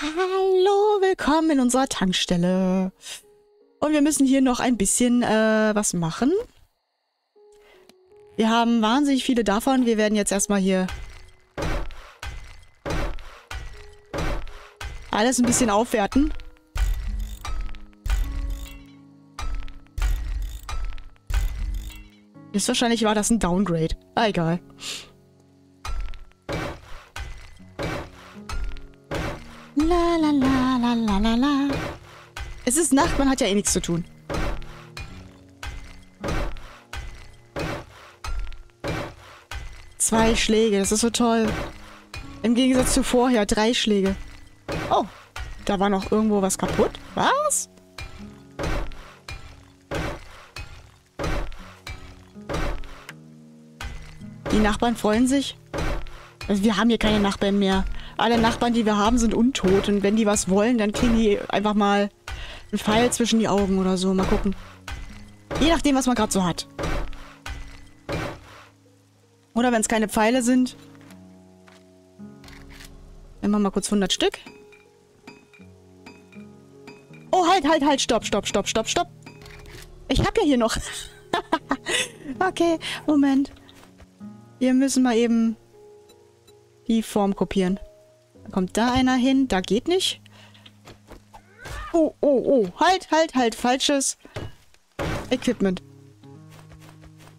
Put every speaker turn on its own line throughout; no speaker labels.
Hallo, willkommen in unserer Tankstelle. Und wir müssen hier noch ein bisschen äh, was machen. Wir haben wahnsinnig viele davon. Wir werden jetzt erstmal hier alles ein bisschen aufwerten. Ist wahrscheinlich war das ein Downgrade. Ah, egal. La la la la la la la. Es ist Nacht, man hat ja eh nichts zu tun. Zwei Schläge, das ist so toll. Im Gegensatz zu vorher, drei Schläge. Oh, da war noch irgendwo was kaputt. Was? Die Nachbarn freuen sich. Also wir haben hier keine Nachbarn mehr. Alle Nachbarn, die wir haben, sind untot. Und wenn die was wollen, dann kriegen die einfach mal einen Pfeil zwischen die Augen oder so. Mal gucken. Je nachdem, was man gerade so hat. Oder wenn es keine Pfeile sind. Nehmen wir mal kurz 100 Stück. Oh, halt, halt, halt. Stopp, stopp, stopp, stopp, stopp. Ich habe ja hier noch. okay, Moment. Wir müssen mal eben die Form kopieren. Kommt da einer hin. Da geht nicht. Oh, oh, oh. Halt, halt, halt. Falsches Equipment.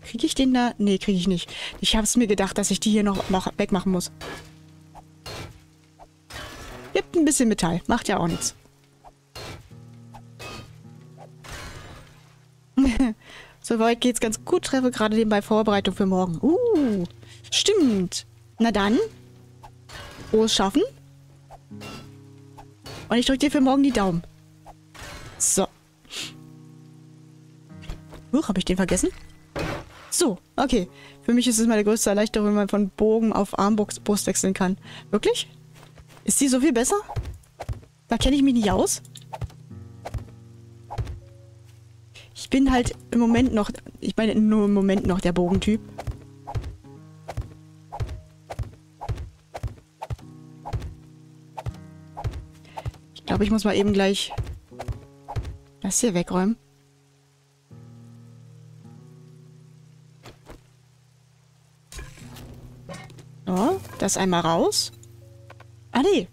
Kriege ich den da? Nee, kriege ich nicht. Ich habe es mir gedacht, dass ich die hier noch, wegmachen muss. Gibt ein bisschen Metall. Macht ja auch nichts. Soweit geht's ganz gut. Treffe gerade nebenbei Vorbereitung für morgen. Uh, stimmt. Na dann. Frohes Schaffen. Und ich drücke dir für morgen die Daumen. So. Huch, habe ich den vergessen? So, okay. Für mich ist es meine größte Erleichterung, wenn man von Bogen auf Armbrust wechseln kann. Wirklich? Ist die so viel besser? Da kenne ich mich nicht aus. Ich bin halt im Moment noch, ich meine nur im Moment noch der Bogentyp. Glaube, ich muss mal eben gleich das hier wegräumen. So, das einmal raus. Ah, nee.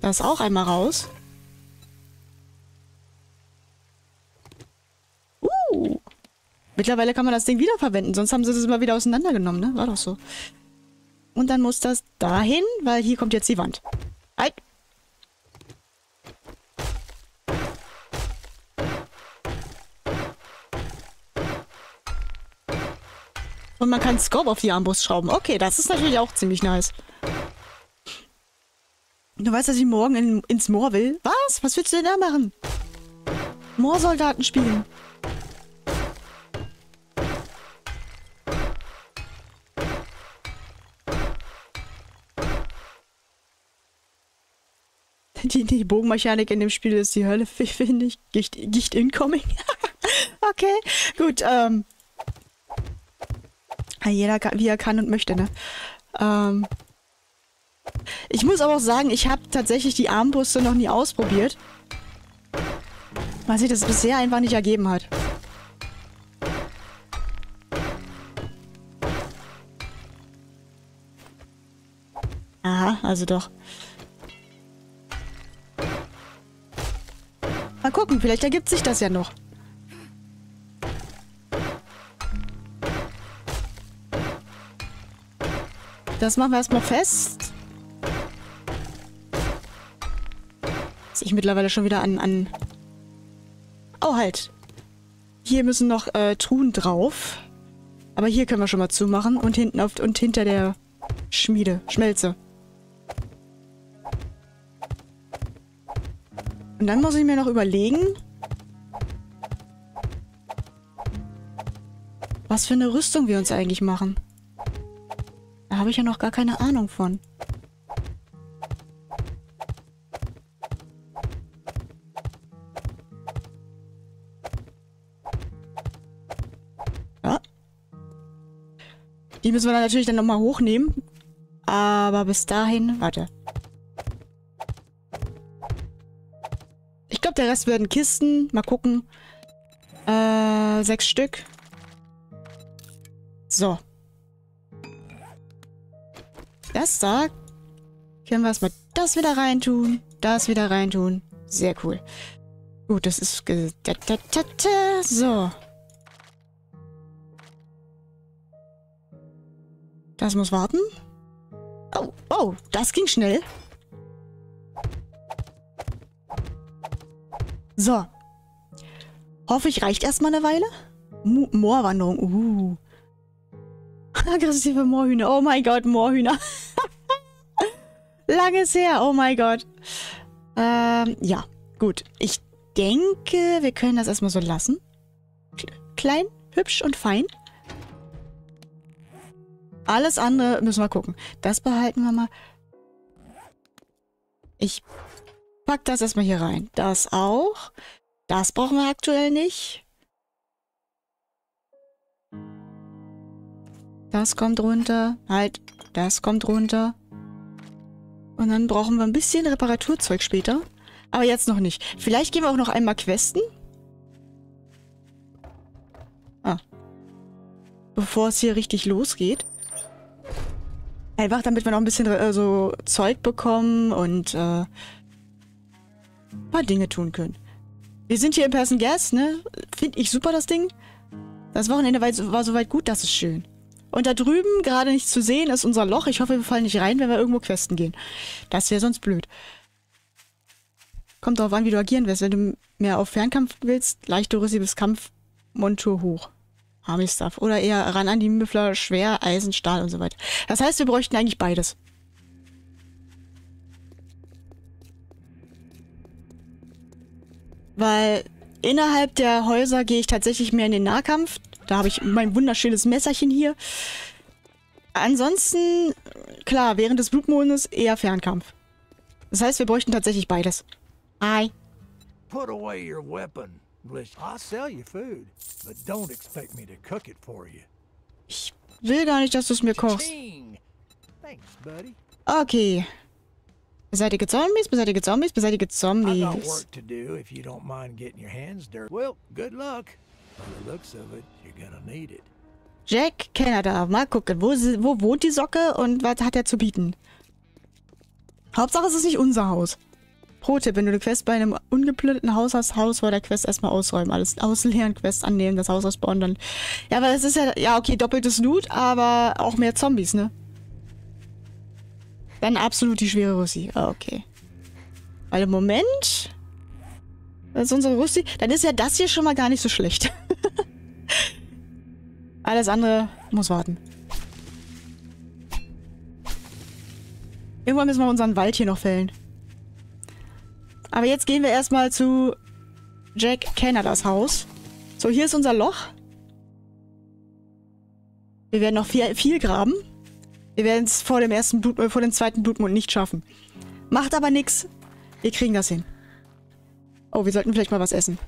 Das auch einmal raus. Mittlerweile kann man das Ding wiederverwenden, sonst haben sie das immer wieder auseinandergenommen, ne? War doch so. Und dann muss das dahin, weil hier kommt jetzt die Wand. Halt! Und man kann Scope auf die Armbrust schrauben. Okay, das ist natürlich auch ziemlich nice. Du weißt, dass ich morgen in, ins Moor will? Was? Was willst du denn da machen? Moorsoldaten spielen. Die, die Bogenmechanik in dem Spiel ist die Hölle, finde ich. Gicht, Gicht incoming. okay, gut. Ähm. Jeder, wie er kann und möchte, ne? Ähm. Ich muss aber auch sagen, ich habe tatsächlich die Armbrüste noch nie ausprobiert. Weil sich das bisher einfach nicht ergeben hat. Aha, also doch. Mal gucken, vielleicht ergibt sich das ja noch. Das machen wir erstmal fest. Dass ich mittlerweile schon wieder an... an oh, halt. Hier müssen noch äh, Truhen drauf. Aber hier können wir schon mal zumachen. Und hinten auf und hinter der Schmiede. Schmelze. Und dann muss ich mir noch überlegen, was für eine Rüstung wir uns eigentlich machen. Habe ich ja noch gar keine Ahnung von. Ja. Die müssen wir dann natürlich dann nochmal hochnehmen. Aber bis dahin, warte. glaube, der Rest werden Kisten. Mal gucken. Äh, sechs Stück. So. Das da. Können wir erstmal das wieder reintun. Das wieder reintun. Sehr cool. Gut, das ist... So. Das muss warten. Oh, oh, das ging schnell. So. Hoffe ich, reicht erstmal eine Weile. Mo Moorwanderung. Uh. Aggressive Moorhühner. Oh mein Gott, Moorhühner. Langes her. Oh mein Gott. Ähm, ja. Gut. Ich denke, wir können das erstmal so lassen. Klein, hübsch und fein. Alles andere müssen wir gucken. Das behalten wir mal. Ich pack das erstmal hier rein. Das auch. Das brauchen wir aktuell nicht. Das kommt runter. Halt, das kommt runter. Und dann brauchen wir ein bisschen Reparaturzeug später. Aber jetzt noch nicht. Vielleicht gehen wir auch noch einmal questen. Ah. Bevor es hier richtig losgeht. Einfach damit wir noch ein bisschen äh, so Zeug bekommen und äh, ein paar Dinge tun können. Wir sind hier im Person Gas, ne? Finde ich super, das Ding. Das Wochenende war, war soweit gut, das ist schön. Und da drüben, gerade nicht zu sehen, ist unser Loch. Ich hoffe, wir fallen nicht rein, wenn wir irgendwo questen gehen. Das wäre sonst blöd. Kommt darauf an, wie du agieren wirst. Wenn du mehr auf Fernkampf willst, leichte Rüssi bis Kampf, Montur hoch. Army Stuff. Oder eher ran an die Müffler, schwer, Eisen, Stahl und so weiter. Das heißt, wir bräuchten eigentlich beides. Weil innerhalb der Häuser gehe ich tatsächlich mehr in den Nahkampf. Da habe ich mein wunderschönes Messerchen hier. Ansonsten, klar, während des Blutmondes eher Fernkampf. Das heißt, wir bräuchten tatsächlich beides. Ei.
Put away your weapon. I'll sell you food, but don't expect me to cook it for you.
Ich will gar nicht, dass du es mir kochst. Okay. Beseitige Zombies, beseitige Zombies, beseitige Zombies.
I got work to do if you don't mind getting your hands dirty. Well, good luck.
Jack Canada. Mal gucken, wo, wo wohnt die Socke und was hat er zu bieten? Hauptsache, es ist nicht unser Haus. Pro-Tipp, wenn du eine Quest bei einem ungeplünderten Haus hast, Haus vor der Quest erstmal ausräumen. Alles ausleeren, Quest annehmen, das Haus ausbauen, dann... Ja, aber es ist ja... Ja, okay, doppeltes Loot, aber auch mehr Zombies, ne? Dann absolut die schwere Russi. Ah, okay. Weil im Moment... Das ist unsere Russi. Dann ist ja das hier schon mal gar nicht so schlecht. Alles andere muss warten. Irgendwann müssen wir unseren Wald hier noch fällen. Aber jetzt gehen wir erstmal zu Jack Canadas Haus. So, hier ist unser Loch. Wir werden noch viel, viel graben. Wir werden es vor dem ersten Blut, äh, vor dem zweiten Blutmond nicht schaffen. Macht aber nichts. Wir kriegen das hin. Oh, wir sollten vielleicht mal was essen.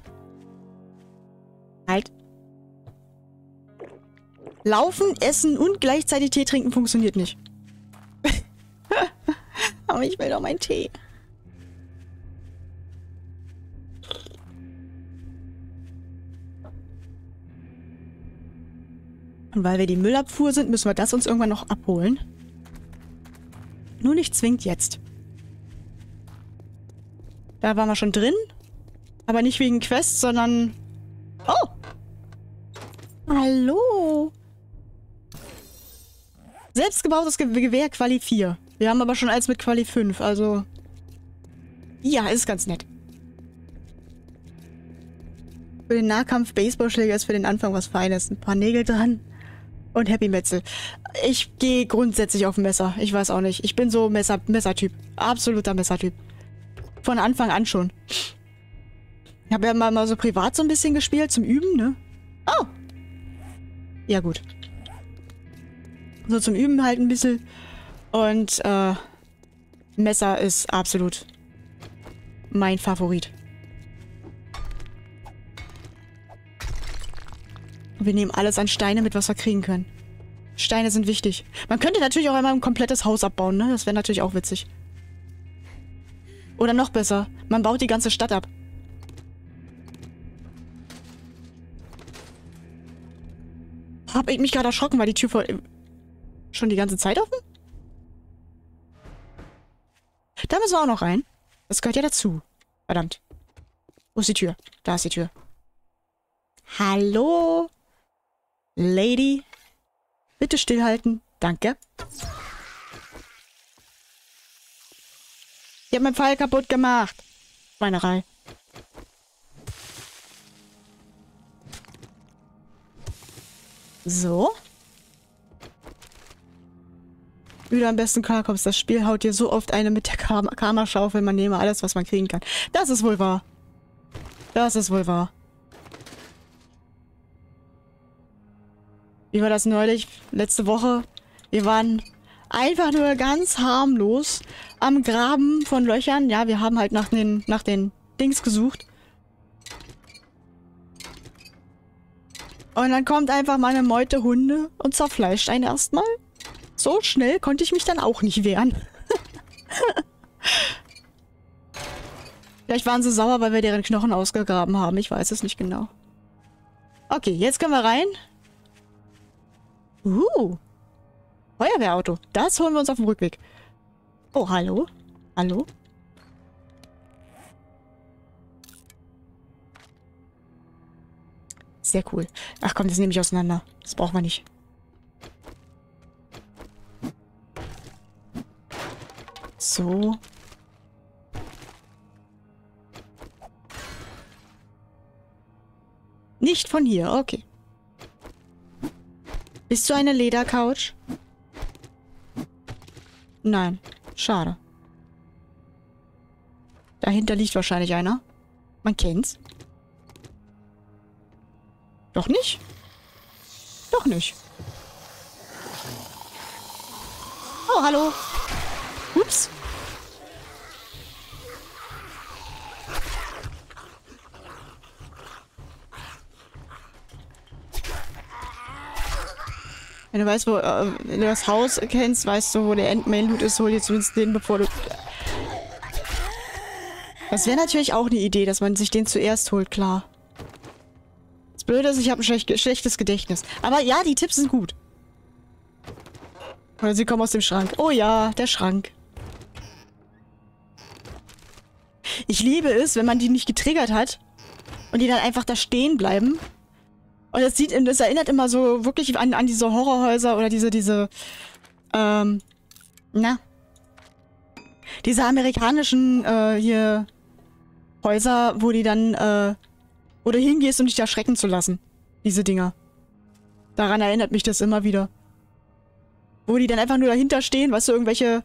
Laufen, essen und gleichzeitig Tee trinken funktioniert nicht. aber ich will doch meinen Tee. Und weil wir die Müllabfuhr sind, müssen wir das uns irgendwann noch abholen. Nur nicht zwingend jetzt. Da waren wir schon drin. Aber nicht wegen Quest, sondern... Oh! Hallo! Selbstgebautes Ge Gewehr Quali 4. Wir haben aber schon eins mit Quali 5, also... Ja, ist ganz nett. Für den Nahkampf Baseballschläger ist für den Anfang was Feines. Ein paar Nägel dran. Und Happy Metzel. Ich gehe grundsätzlich auf Messer. Ich weiß auch nicht. Ich bin so Messer Messertyp. Absoluter Messertyp. Von Anfang an schon. Ich habe ja mal, mal so privat so ein bisschen gespielt zum Üben, ne? Oh! Ja, gut. So zum Üben halt ein bisschen. Und äh, Messer ist absolut mein Favorit. Wir nehmen alles an Steine mit, was wir kriegen können. Steine sind wichtig. Man könnte natürlich auch einmal ein komplettes Haus abbauen, ne? Das wäre natürlich auch witzig. Oder noch besser, man baut die ganze Stadt ab. Hab ich mich gerade erschrocken, weil die Tür voll schon die ganze Zeit offen? Da müssen wir auch noch rein. Das gehört ja dazu. Verdammt. Wo ist die Tür? Da ist die Tür. Hallo? Lady? Bitte stillhalten. Danke. Ich habe meinen Pfeil kaputt gemacht. Schweinerei. So. Wie du am besten klarkommst. Das Spiel haut dir so oft eine mit der Karma-Schaufel. Man nehme alles, was man kriegen kann. Das ist wohl wahr. Das ist wohl wahr. Wie war das neulich? Letzte Woche? Wir waren einfach nur ganz harmlos am Graben von Löchern. Ja, wir haben halt nach den, nach den Dings gesucht. Und dann kommt einfach meine Meute Hunde und zerfleischt einen erstmal. So schnell konnte ich mich dann auch nicht wehren. Vielleicht waren sie sauer, weil wir deren Knochen ausgegraben haben. Ich weiß es nicht genau. Okay, jetzt können wir rein. Uh. Feuerwehrauto. Das holen wir uns auf dem Rückweg. Oh, hallo? Hallo? Sehr cool. Ach komm, das nehme ich auseinander. Das brauchen wir nicht. So. Nicht von hier, okay. Bist du eine Ledercouch? Nein. Schade. Dahinter liegt wahrscheinlich einer. Man kennt's. Doch nicht? Doch nicht. Oh, hallo. Ups. Wenn du weißt, wo äh, du das Haus kennst, weißt du, wo der Endmain-Loot ist, hol dir zumindest den, bevor du... Das wäre natürlich auch eine Idee, dass man sich den zuerst holt, klar. Das Blöde ist, ich habe ein schlecht, schlechtes Gedächtnis. Aber ja, die Tipps sind gut. Oder sie kommen aus dem Schrank. Oh ja, der Schrank. Ich liebe es, wenn man die nicht getriggert hat und die dann einfach da stehen bleiben und es sieht, das erinnert immer so wirklich an, an diese Horrorhäuser oder diese, diese, ähm, na, diese amerikanischen, äh, hier, Häuser, wo die dann, äh, wo du hingehst, um dich erschrecken zu lassen. Diese Dinger. Daran erinnert mich das immer wieder. Wo die dann einfach nur dahinter stehen, weißt du, irgendwelche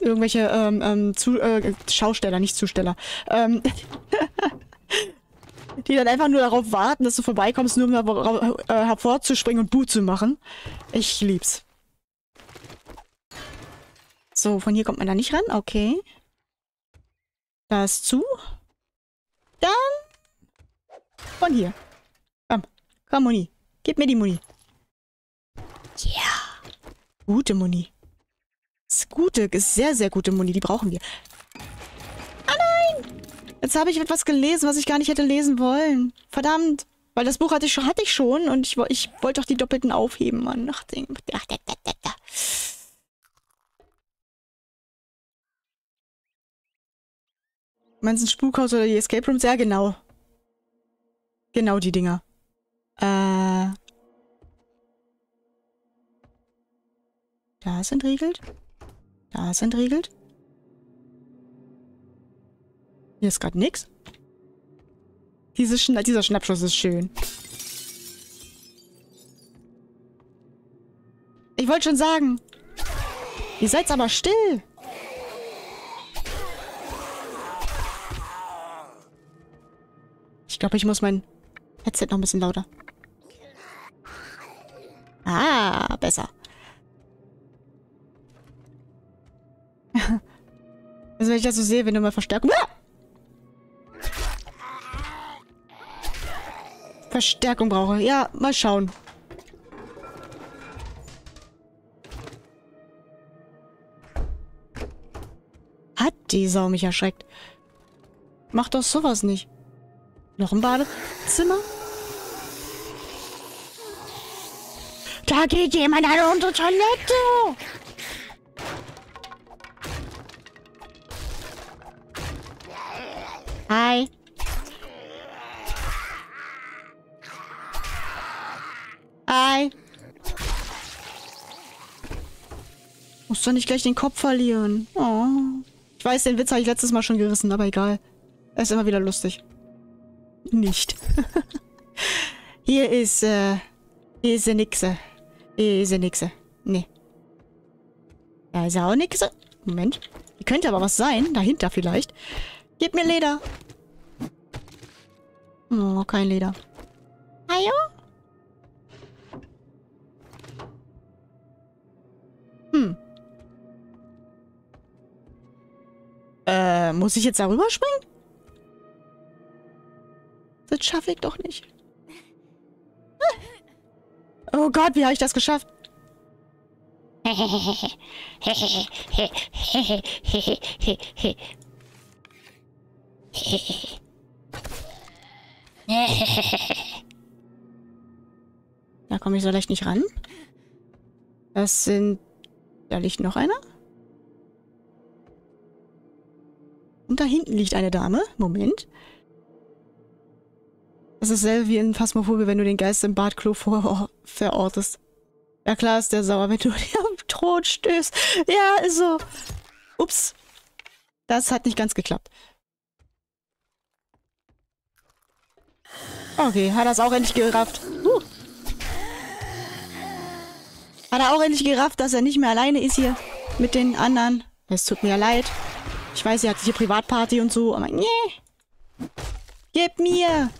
irgendwelche ähm, ähm, zu, äh, Schausteller, nicht Zusteller. Ähm, die dann einfach nur darauf warten, dass du vorbeikommst, nur um äh, hervorzuspringen und Boot zu machen. Ich lieb's. So, von hier kommt man da nicht ran. Okay. Da ist zu. Dann von hier. Komm. Komm, Muni. Gib mir die Muni. Ja. Yeah. Gute Muni. Das ist gute, sehr, sehr gute Muni. Die brauchen wir. Jetzt habe ich etwas gelesen, was ich gar nicht hätte lesen wollen. Verdammt. Weil das Buch hatte ich schon, hatte ich schon und ich, ich wollte doch die Doppelten aufheben, Mann. Ach, Ding. Ach, da, da, da, da. Meinst du ein Spukhaus oder die Escape Rooms? Ja, genau. Genau die Dinger. Äh. Da ist entriegelt. Da ist entriegelt. Hier ist gerade nichts. Diese Schna dieser Schnappschuss ist schön. Ich wollte schon sagen. Ihr seid aber still. Ich glaube, ich muss mein Headset noch ein bisschen lauter. Ah, besser. also wenn ich das so sehe, wenn du mal Verstärkung... Ah! Verstärkung brauche. Ja, mal schauen. Hat die Sau mich erschreckt. Mach doch sowas nicht. Noch ein Badezimmer? Da geht jemand an unsere Toilette. Hi. Musst doch nicht gleich den Kopf verlieren. Oh. Ich weiß, den Witz habe ich letztes Mal schon gerissen, aber egal. Er ist immer wieder lustig. Nicht. Hier ist, äh, hier ist nixe. Hier ist nixe. Nee. Da ist auch nixe. Moment. Hier könnte aber was sein. Dahinter vielleicht. Gib mir Leder. Oh, kein Leder. Hallo? Hm. Äh, muss ich jetzt darüber springen? Das schaffe ich doch nicht. Oh Gott, wie habe ich das geschafft? Da komme ich so leicht nicht ran. Das sind... Da liegt noch einer. Und da hinten liegt eine Dame. Moment. Das ist dasselbe wie in Phasmophobie, wenn du den Geist im Badklo verortest. Ja klar ist der sauer, wenn du dir am Thron stößt. Ja, ist so. Ups. Das hat nicht ganz geklappt. Okay, hat er es auch endlich gerafft. Uh. Hat er auch endlich gerafft, dass er nicht mehr alleine ist hier mit den anderen. Es tut mir leid. Ich weiß, ihr hattet hier Privatparty und so, aber nee. Gib mir!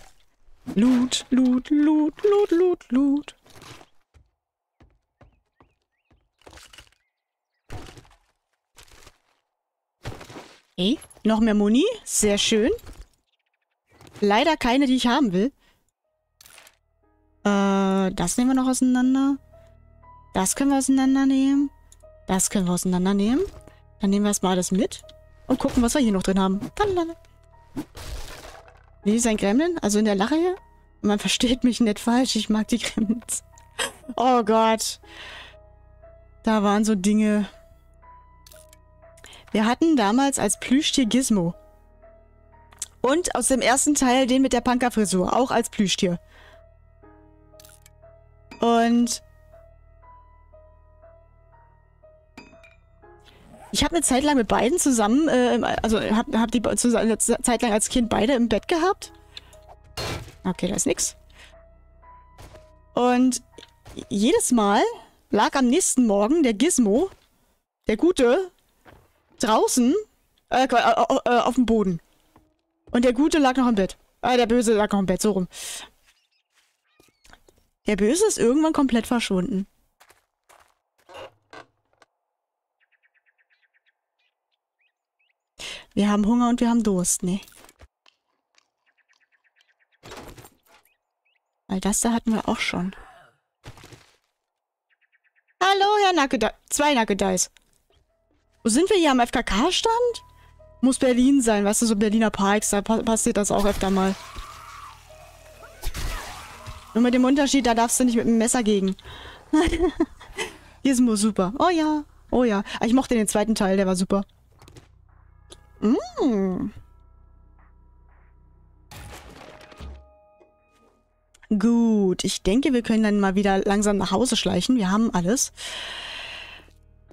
Loot, Loot, Loot, Loot, Loot, Loot. Okay, noch mehr Muni. Sehr schön. Leider keine, die ich haben will. Äh, das nehmen wir noch auseinander. Das können wir auseinandernehmen. Das können wir auseinandernehmen. Dann nehmen wir erstmal alles mit. Und gucken, was wir hier noch drin haben. Talalala. Ist ein Gremlin? Also in der Lache hier? Man versteht mich nicht falsch. Ich mag die Gremlins. Oh Gott. Da waren so Dinge. Wir hatten damals als Plüschtier Gizmo. Und aus dem ersten Teil den mit der Punkerfrisur. Auch als Plüschtier. Und... Ich habe eine Zeit lang mit beiden zusammen, äh, also habe hab die zusammen, Zeit lang als Kind beide im Bett gehabt. Okay, da ist nix. Und jedes Mal lag am nächsten Morgen der Gizmo, der Gute, draußen äh, äh, äh, auf dem Boden. Und der Gute lag noch im Bett. Ah, der Böse lag noch im Bett, so rum. Der Böse ist irgendwann komplett verschwunden. Wir haben Hunger und wir haben Durst, ne? Weil das da hatten wir auch schon. Hallo, Herr Nackedei. Zwei Nackedeis. Wo sind wir hier? Am FKK-Stand? Muss Berlin sein, weißt du, so Berliner Parks, da passiert das auch öfter mal. Nur mit dem Unterschied, da darfst du nicht mit dem Messer gegen. Gizmo, super. Oh ja, oh ja. Ah, ich mochte den zweiten Teil, der war super. Mm. Gut, ich denke, wir können dann mal wieder langsam nach Hause schleichen. Wir haben alles.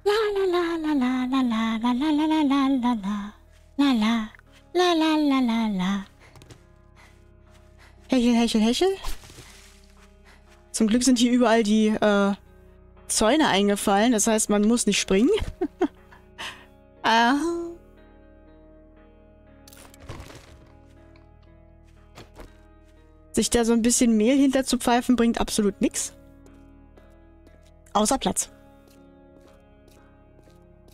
La la la la la la la la la la la la la la la la la la la Hechel, hechel, hechel. Zum Glück sind hier überall die äh, Zäune eingefallen. Das heißt, man muss nicht springen. ah. Sich da so ein bisschen Mehl hinter zu pfeifen, bringt absolut nichts. Außer Platz.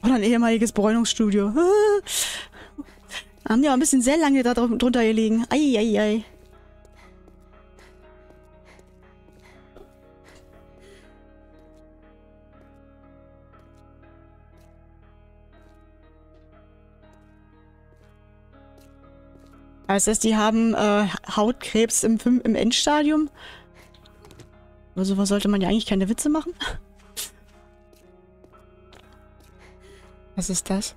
Oder ein ehemaliges Bräunungsstudio. Haben ja ein bisschen sehr lange da drunter gelegen. Eieiei. Ei, ei. Das heißt, die haben äh, Hautkrebs im, im Endstadium. Also was sollte man ja eigentlich keine Witze machen? Was ist das?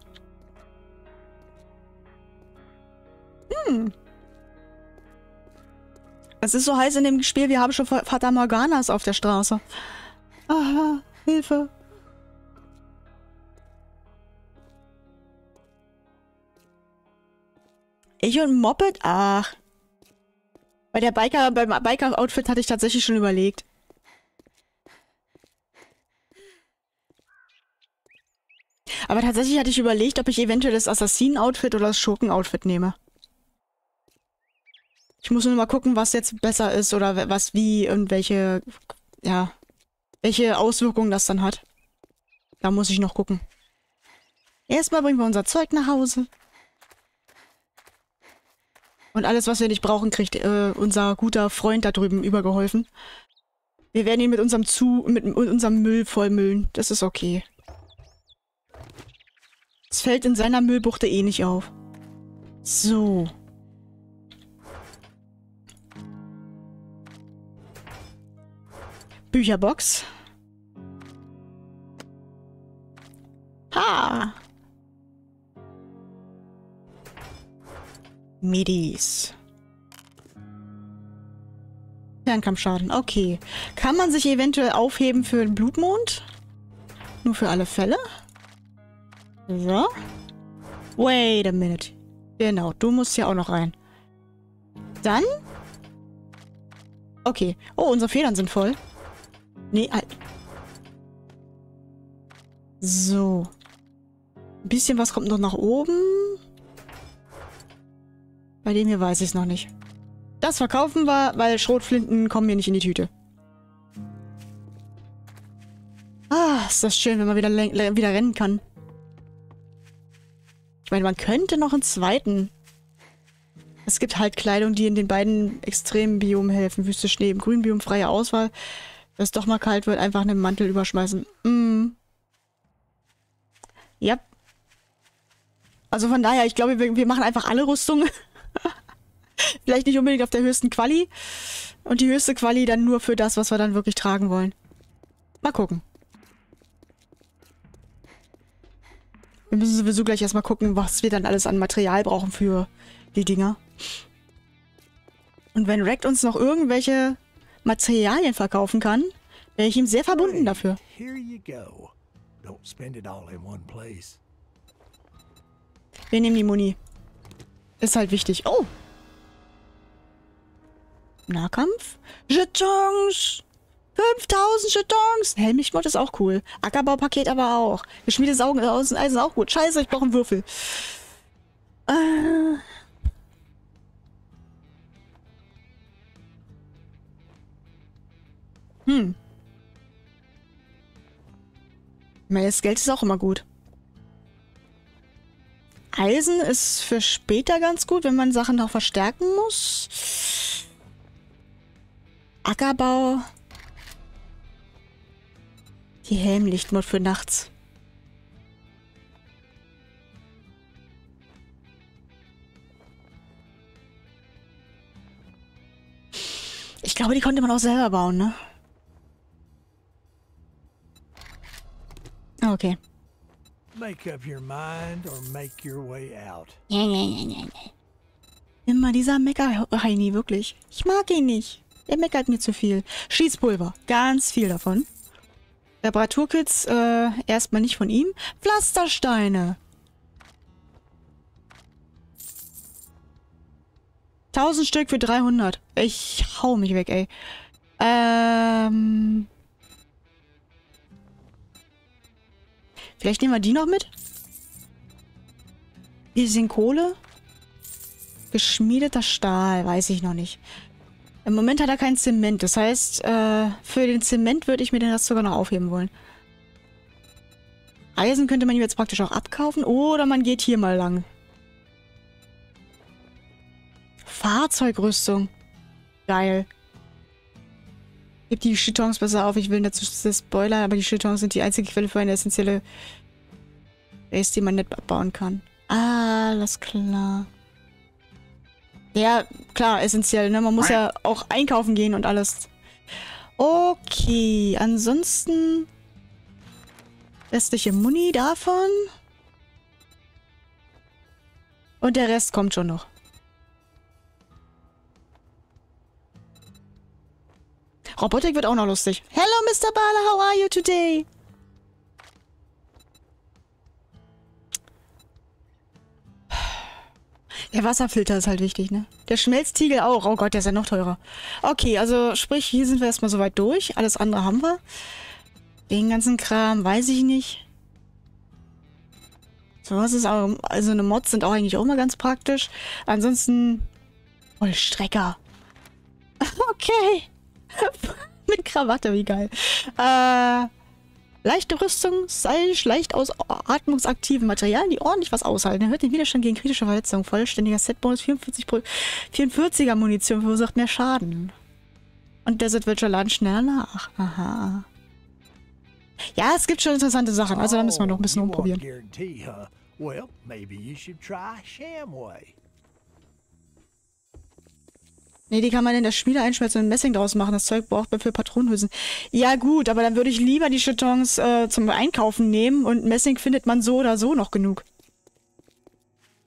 Hm. Es ist so heiß in dem Spiel, wir haben schon Vater Morganas auf der Straße. Aha, Hilfe. Ich und Moped? Ach. Bei der Biker, beim Biker-Outfit hatte ich tatsächlich schon überlegt. Aber tatsächlich hatte ich überlegt, ob ich eventuell das Assassinen-Outfit oder das Schurken-Outfit nehme. Ich muss nur mal gucken, was jetzt besser ist oder was wie und welche, ja, welche Auswirkungen das dann hat. Da muss ich noch gucken. Erstmal bringen wir unser Zeug nach Hause. Und alles, was wir nicht brauchen, kriegt äh, unser guter Freund da drüben übergeholfen. Wir werden ihn mit unserem zu mit unserem Müll vollmüllen. Das ist okay. Es fällt in seiner Müllbuchte eh nicht auf. So. Bücherbox. Ha! Midis. Fernkampfschaden, okay. Kann man sich eventuell aufheben für den Blutmond? Nur für alle Fälle? So. Wait a minute. Genau, du musst ja auch noch rein. Dann. Okay. Oh, unsere Federn sind voll. Nee, halt. So. Ein bisschen was kommt noch nach oben. Bei dem hier weiß ich es noch nicht. Das verkaufen wir, weil Schrotflinten kommen mir nicht in die Tüte. Ah, ist das schön, wenn man wieder, wieder rennen kann. Ich meine, man könnte noch einen zweiten. Es gibt halt Kleidung, die in den beiden extremen Biomen helfen. Wüste, Schnee, im Grünbiom, freie Auswahl. Wenn es doch mal kalt wird, einfach einen Mantel überschmeißen. Mm. Ja. Also von daher, ich glaube, wir, wir machen einfach alle Rüstungen. Vielleicht nicht unbedingt auf der höchsten Quali. Und die höchste Quali dann nur für das, was wir dann wirklich tragen wollen. Mal gucken. Wir müssen sowieso gleich erstmal gucken, was wir dann alles an Material brauchen für die Dinger. Und wenn Rekt uns noch irgendwelche Materialien verkaufen kann, wäre ich ihm sehr verbunden dafür. Wir nehmen die Muni. Ist halt wichtig. Oh! Nahkampf? Jetons! 5000 Jetons! Helmichmod ist auch cool. Ackerbaupaket aber auch. Geschmiedetes Augen aus Eisen auch gut. Scheiße, ich brauche einen Würfel. Äh. Hm. Das Geld ist auch immer gut. Eisen ist für später ganz gut, wenn man Sachen noch verstärken muss. Ackerbau. Die Helmlichtmod für nachts. Ich glaube, die konnte man auch selber bauen, ne? Okay. Make up your mind or make your way out. Immer dieser Mecker-Heini, wirklich. Ich mag ihn nicht. Er meckert mir zu viel. Schießpulver. Ganz viel davon. Reparaturkits, äh, erstmal nicht von ihm. Pflastersteine. 1000 Stück für 300. Ich hau mich weg, ey. Ähm... Vielleicht nehmen wir die noch mit? Hier sind Kohle. Geschmiedeter Stahl, weiß ich noch nicht. Im Moment hat er kein Zement. Das heißt, äh, für den Zement würde ich mir den Rest sogar noch aufheben wollen. Eisen könnte man ihm jetzt praktisch auch abkaufen. Oder man geht hier mal lang. Fahrzeugrüstung. Geil. Gib die Chitons besser auf. Ich will dazu Spoiler, aber die Chitons sind die einzige Quelle für eine essentielle Base, die man nicht abbauen kann. Alles klar. Ja, klar, essentiell, ne? Man muss ja auch einkaufen gehen und alles. Okay, ansonsten restliche Muni davon. Und der Rest kommt schon noch. Robotik wird auch noch lustig. Hello, Mr. Bala, how are you today? Der Wasserfilter ist halt wichtig, ne? Der Schmelztiegel auch. Oh Gott, der ist ja noch teurer. Okay, also sprich, hier sind wir erstmal soweit durch. Alles andere haben wir. Den ganzen Kram weiß ich nicht. So was ist auch... Also eine Mods sind auch eigentlich auch immer ganz praktisch. Ansonsten... Vollstrecker. okay. Mit Krawatte, wie geil. Äh... Leichte Rüstung, seilisch, leicht aus atmungsaktiven Materialien, die ordentlich was aushalten. Erhöht den Widerstand gegen kritische Verletzungen. Vollständiger Setbonus 44 44er Munition verursacht mehr Schaden. Und Desert Witcher laden schneller nach. Aha. Ja, es gibt schon interessante Sachen. Also da müssen wir noch ein bisschen
Oh,
umprobieren.
Well, maybe you should try Shamway.
Nee, die kann man in der Schmiede einschmelzen und Messing draus machen. Das Zeug braucht man für Patronenhülsen. Ja gut, aber dann würde ich lieber die Chatons äh, zum Einkaufen nehmen und Messing findet man so oder so noch genug.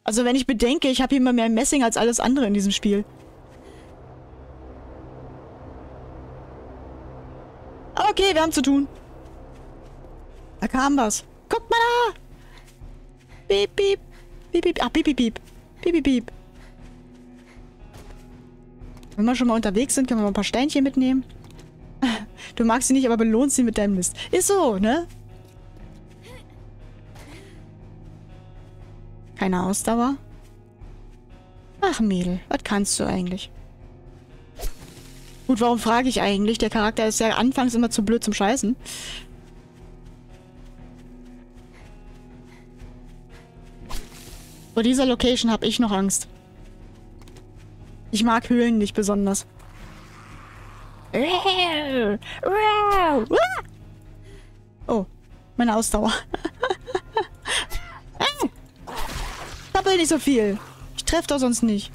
Also wenn ich bedenke, ich habe hier immer mehr Messing als alles andere in diesem Spiel. Okay, wir haben zu tun. Da kam was. Guck mal da! Piep, piep. Piep, piep. Ach, piep, piep, piep. Piep, piep, piep. Wenn wir schon mal unterwegs sind, können wir mal ein paar Steinchen mitnehmen. Du magst sie nicht, aber belohnst sie mit deinem Mist. Ist so, ne? Keine Ausdauer? Ach, Mädel, was kannst du eigentlich? Gut, warum frage ich eigentlich? Der Charakter ist ja anfangs immer zu blöd zum Scheißen. Vor dieser Location habe ich noch Angst. Ich mag Höhlen nicht besonders. Oh, meine Ausdauer. Doppel nicht so viel. Ich treffe doch sonst nicht.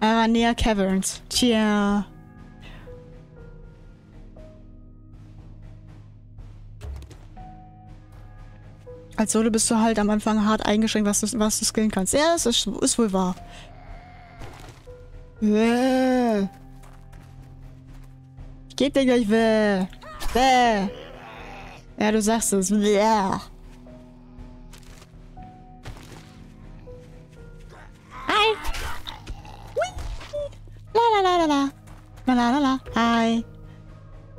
Aranea Caverns. Tja. Als Solo bist du halt am Anfang hart eingeschränkt, was du, was du skillen kannst. Ja, das ist, ist wohl wahr. Bäh. Ich geb dir gleich weh. Bäh. Ja, du sagst es. Bäh. Hi. La la la la la. La la la la. Hi.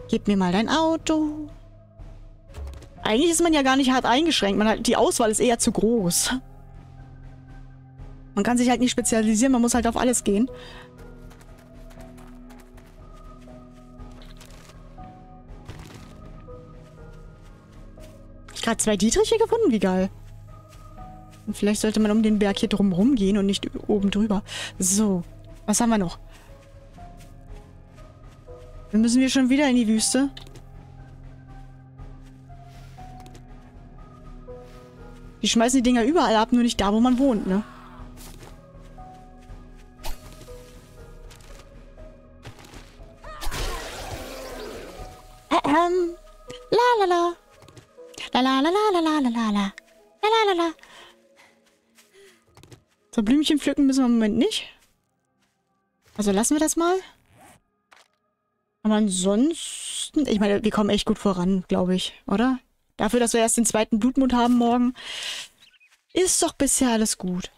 Gib mir mal dein Auto. Eigentlich ist man ja gar nicht hart eingeschränkt. Man hat, die Auswahl ist eher zu groß. Man kann sich halt nicht spezialisieren, man muss halt auf alles gehen. Ich gerade zwei Dietriche gefunden, wie geil. Und vielleicht sollte man um den Berg hier drumherum gehen und nicht oben drüber. So, was haben wir noch? Dann müssen wir schon wieder in die Wüste. Die schmeißen die Dinger überall ab, nur nicht da, wo man wohnt, ne? Ähm. La la la. La la la la la la la la. La la la la. So, Blümchen pflücken müssen wir im Moment nicht. Also lassen wir das mal. Aber ansonsten, ich meine, wir kommen echt gut voran, glaube ich, oder? Dafür, dass wir erst den zweiten Blutmond haben morgen, ist doch bisher alles gut.